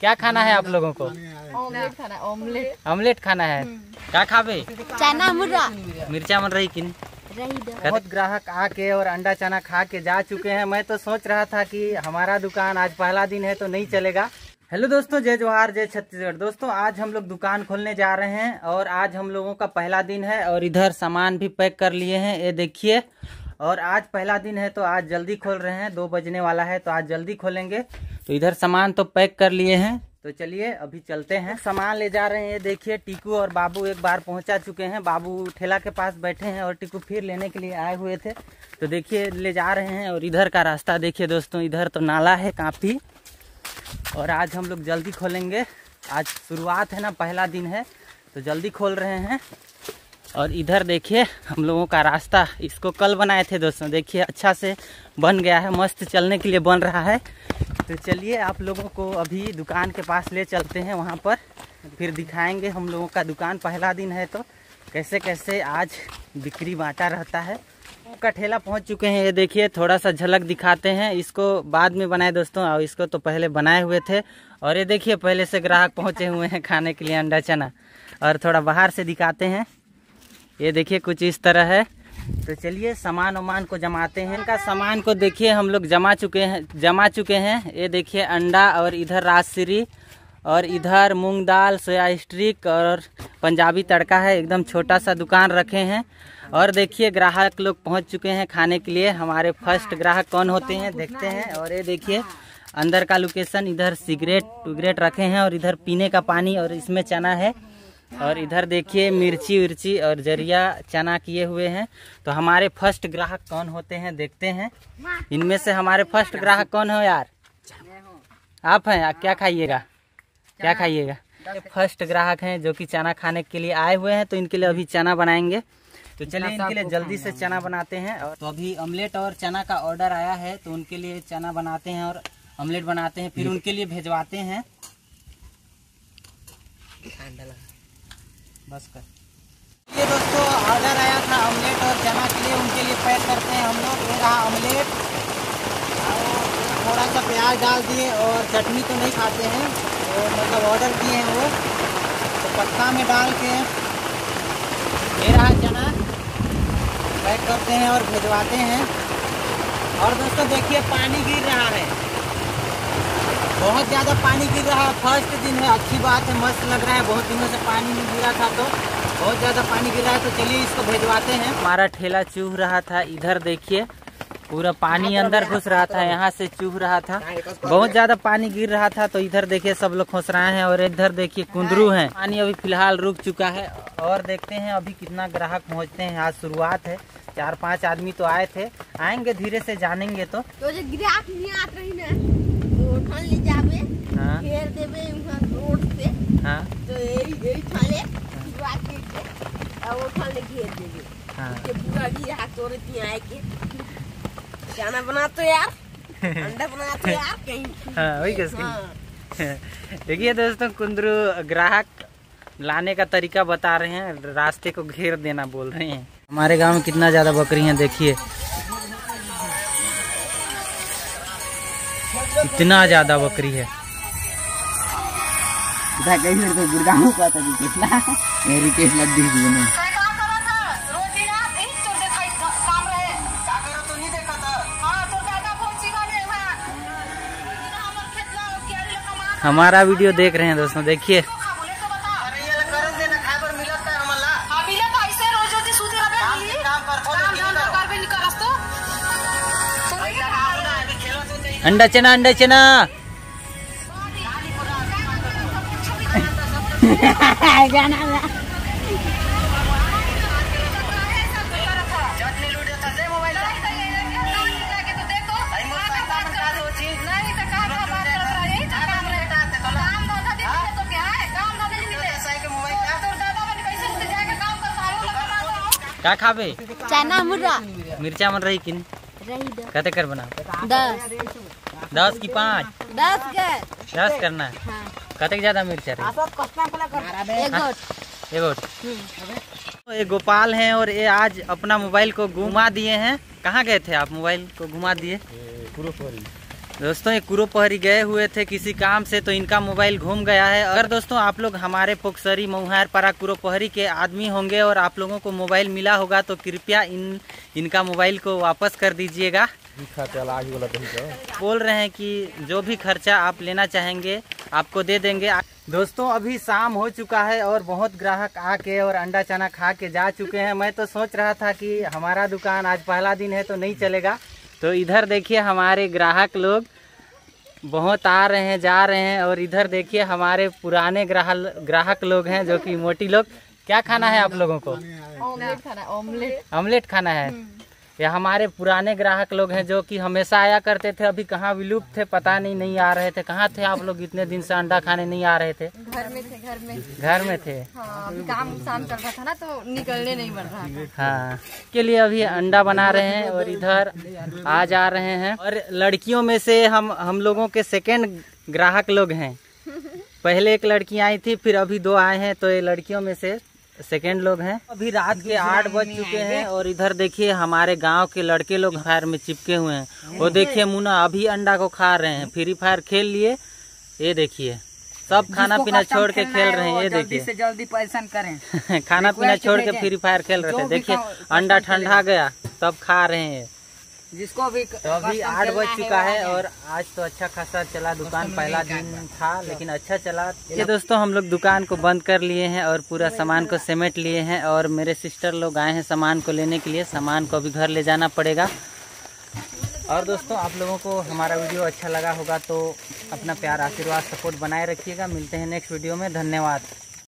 क्या खाना है आप लोगों को? ऑमलेट खाना ऑमलेट ऑमलेट खाना है। क्या खावे? चना मुर्गा मिर्चा मन रही किन बहुत ग्राहक आके और अंडा चना खा के जा चुके हैं। मैं तो सोच रहा था कि हमारा दुकान आज पहला दिन है तो नहीं चलेगा। हेलो दोस्तों जय जवाहर जय छत्तीसगढ़। दोस्तों आज हम लोग दुकान खोलने जा रहे हैं और आज हम लोगों का पहला दिन है और इधर सामान भी पैक कर लिए हैं। ये देखिए और आज पहला दिन है तो आज जल्दी खोल रहे हैं। दो बजने वाला है तो आज जल्दी खोलेंगे। तो इधर सामान तो पैक कर लिए हैं। तो चलिए, अभी चलते हैं। सामान ले जा रहे हैं देखिए, टीकू और बाबू एक बार पहुँचा चुके हैं। बाबू ठेला के पास बैठे हैं और टीकू फिर लेने के लिए आए हुए थे। तो देखिए, ले जा रहे हैं और इधर का रास्ता देखिए दोस्तों, इधर तो नाला है काफ़ी। और आज हम लोग जल्दी खोलेंगे। आज शुरुआत है ना, पहला दिन है तो जल्दी खोल रहे हैं। और इधर देखिए, हम लोगों का रास्ता, इसको कल बनाए थे दोस्तों। देखिए अच्छा से बन गया है, मस्त चलने के लिए बन रहा है। तो चलिए, आप लोगों को अभी दुकान के पास ले चलते हैं, वहाँ पर। फिर दिखाएँगे हम लोगों का दुकान, पहला दिन है तो। कैसे कैसे आज बिक्री बांटा रहता है। का ठेला पहुँच चुके हैं, ये देखिए थोड़ा सा झलक दिखाते हैं। इसको बाद में बनाए दोस्तों, और इसको तो पहले बनाए हुए थे। और ये देखिए, पहले से ग्राहक पहुँचे हुए हैं खाने के लिए अंडा चना और थोड़ा बाहर से दिखाते हैं। ये देखिए कुछ इस तरह है। तो चलिए, सामान वामान को जमाते हैं। इनका सामान को देखिए, हम लोग जमा चुके हैं, जमा चुके हैं। ये देखिए, अंडा और इधर राजश्री और इधर मूंग दाल, सोया स्ट्रिक और पंजाबी तड़का है। एकदम छोटा सा दुकान रखे हैं। और देखिए, ग्राहक लोग पहुँच चुके हैं खाने के लिए। हमारे फ़र्स्ट ग्राहक कौन होते हैं, देखते हैं। और ये देखिए, अंदर का लोकेशन इधर सिगरेट विगरेट रखे हैं और इधर पीने का पानी और इसमें चना है। और इधर देखिए मिर्ची विर्ची और ज़रिया चना किए हुए हैं। तो हमारे फ़र्स्ट ग्राहक कौन होते हैं देखते हैं। इनमें से हमारे फ़र्स्ट ग्राहक कौन हो यार? आप हैं आप क्या खाइएगा? क्या खाइएगा? फ़र्स्ट ग्राहक हैं जो कि चना खाने के लिए आए हुए हैं तो इनके लिए अभी चना बनाएँगे। तो चलिए इनके लिए जल्दी से चना बनाते हैं। और तो अभी ऑमलेट और चना का ऑर्डर आया है तो उनके लिए चना बनाते हैं और ऑमलेट बनाते हैं फिर उनके लिए भेजवाते हैं। बस कर। ये दोस्तों, ऑर्डर आया था ऑमलेट और चना के लिए, उनके लिए पैक करते हैं हम लोग। ये रहा ऑमलेट और थोड़ा सा प्याज डाल दिए और चटनी तो नहीं खाते हैं। तो मतलब ऑर्डर किए हैं वो। तो पत्ता में डाल के ये रहा चना। पैक करते हैं और भिजवाते हैं। और दोस्तों, देखिए, पानी गिर रहा है। बहुत ज़्यादा पानी गिर रहा है। फ़र्स्ट दिन है अच्छी बात है मस्त लग रहा है। बहुत दिनों से पानी नहीं गिरा था तो। बहुत ज़्यादा पानी गिर रहा है तो चलिए इसको भेजवाते हैं। हमारा ठेला चूह रहा था इधर देखिए। पूरा पानी अंदर घुस रहा था यहाँ से चूह रहा था। बहुत ज़्यादा पानी गिर रहा था तो इधर देखिए सब लोग खुश रहे हैं और इधर देखिए कुंदरू हैं। पानी अभी फ़िलहाल रुक चुका है और देखते हैं अभी कितना ग्राहक पहुँचते हैं। आज शुरुआत है चार पाँच आदमी तो आए थे। आएँगे धीरे से जानेंगे तो। तो हाँ। पूरा ग्राहक तोरे तिया आए के। खाना बना तो यार अंडा बना तो यार कहीं हाँ वही कैसे हाँ। देखिए दोस्तों कुंदरू ग्राहक लाने का तरीका बता रहे हैं रास्ते को घेर देना बोल रहे हैं। हमारे गाँव में कितना ज़्यादा बकरी हैं देखिए। इतना ज़्यादा बकरी है। तो गुड़गांव का था हमारा वीडियो देख रहे हैं दोस्तों देखिए। अंडा चना अंडा चना का खाबे चना मुर्गा मिर्चा मन रही किन रही दो। कते कर बना। दस। दस की पाँच। दस के। दस करना है। हाँ। कते ज़्यादा मिर्च ये गोपाल हैं और ये आज अपना मोबाइल को घुमा दिए हैं। कहाँ गए थे आप मोबाइल को घुमा दिए? दोस्तों ये कुरो पहरी गए हुए थे किसी काम से तो इनका मोबाइल घूम गया है। अगर दोस्तों आप लोग हमारे पोखसरी मऊहार पारा कुरो पहरी के आदमी होंगे और आप लोगों को मोबाइल मिला होगा तो कृपया इन इनका मोबाइल को वापस कर दीजिएगा। बोल रहे हैं कि जो भी खर्चा आप लेना चाहेंगे आपको दे देंगे। दोस्तों अभी शाम हो चुका है और बहुत ग्राहक आके और अंडा चना खा के जा चुके हैं। मैं तो सोच रहा था कि हमारा दुकान आज पहला दिन है तो नहीं चलेगा। तो इधर देखिए हमारे ग्राहक लोग बहुत आ रहे हैं जा रहे हैं और इधर देखिए हमारे पुराने ग्राहक ग्राहक लोग हैं जो कि मोटी लोग। क्या खाना है आप लोगों को? ऑमलेट खाना ऑमलेट ऑमलेट खाना है। ये हमारे पुराने ग्राहक लोग हैं जो कि हमेशा आया करते थे अभी कहाँ विलुप्त थे पता नहीं नहीं आ रहे थे। कहाँ थे आप लोग इतने दिन से अंडा खाने नहीं आ रहे थे? घर में थे घर में। घर में थे। हाँ काम शाम चल रहा था ना तो निकलने नहीं बन रहा था। हाँ के लिए अभी अंडा बना रहे हैं और इधर आ जा रहे हैं। और लड़कियों में से हम हम लोगों के सेकेंड ग्राहक लोग हैं। पहले एक लड़की आई थी फिर अभी दो आए हैं तो ये लड़कियों में से सेकेंड लोग हैं। अभी रात के आठ बज चुके हैं और इधर देखिए हमारे गाँव के लड़के लोग फायर में चिपके हुए हैं। वो देखिए मुना अभी अंडा को खा रहे हैं। फ्री फायर खेल लिए। ये देखिए सब खाना पीना छोड़ के खेल रहे हैं। ये देखिए। से जल्दी परेशान करें। खाना पीना छोड़ के फ्री फायर खेल रहे थे। देखिए अंडा ठंडा गया तब खा रहे हैं। जिसको भी तो अभी आठ बज चुका है और आज तो अच्छा खासा चला दुकान पहला दिन था लेकिन अच्छा चला। ये दोस्तों हम लोग दुकान को बंद कर लिए हैं और पूरा सामान को समेट लिए हैं और मेरे सिस्टर लोग आए हैं सामान को लेने के लिए। सामान को अभी घर ले जाना पड़ेगा। और दोस्तों आप लोगों को हमारा वीडियो अच्छा लगा होगा तो अपना प्यार आशीर्वाद सपोर्ट बनाए रखिएगा। मिलते हैं नेक्स्ट वीडियो में। धन्यवाद।